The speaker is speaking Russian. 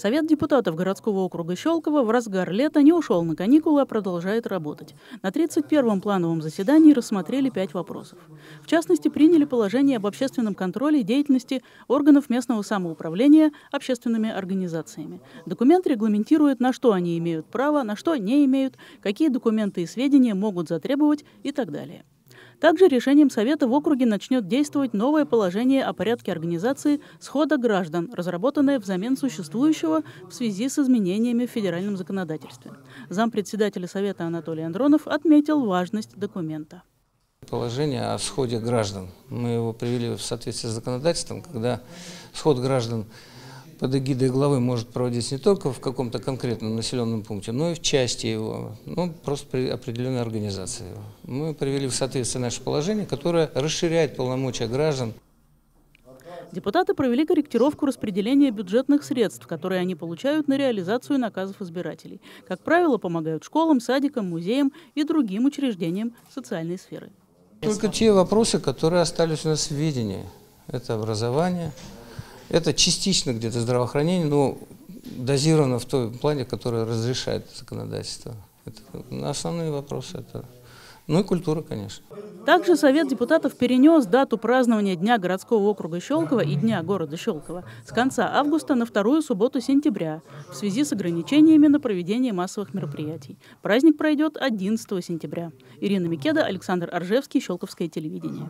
Совет депутатов городского округа Щелково в разгар лета не ушел на каникулы, а продолжает работать. На 31-м плановом заседании рассмотрели пять вопросов. В частности, приняли положение об общественном контроле деятельности органов местного самоуправления общественными организациями. Документ регламентирует, на что они имеют право, на что не имеют, какие документы и сведения могут затребовать и так далее. Также решением Совета в округе начнет действовать новое положение о порядке организации схода граждан, разработанное взамен существующего в связи с изменениями в федеральном законодательстве. Зампредседателя Совета Анатолий Андронов отметил важность документа. Положение о сходе граждан. Мы его привели в соответствии с законодательством, когда сход граждан под эгидой главы может проводиться не только в каком-то конкретном населенном пункте, но и в части его, ну, просто при определенной организации. Мы привели в соответствие наше положение, которое расширяет полномочия граждан. Депутаты провели корректировку распределения бюджетных средств, которые они получают на реализацию наказов избирателей. Как правило, помогают школам, садикам, музеям и другим учреждениям социальной сферы. Только те вопросы, которые остались у нас в видении. Это образование, это частично где-то здравоохранение, но дозировано в том плане, который разрешает законодательство. Это основные вопросы. Это ну и культура, конечно. Также Совет депутатов перенес дату празднования Дня городского округа Щелково и Дня города Щелково с конца августа на вторую субботу сентября в связи с ограничениями на проведение массовых мероприятий. Праздник пройдет 11 сентября. Ирина Микеда, Александр Аржевский, Щелковское телевидение.